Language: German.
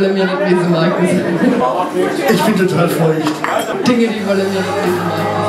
wollen wir nicht wissen, Markus. Ich bin total feucht. Dinge, die wollen wir nicht wissen, Markus.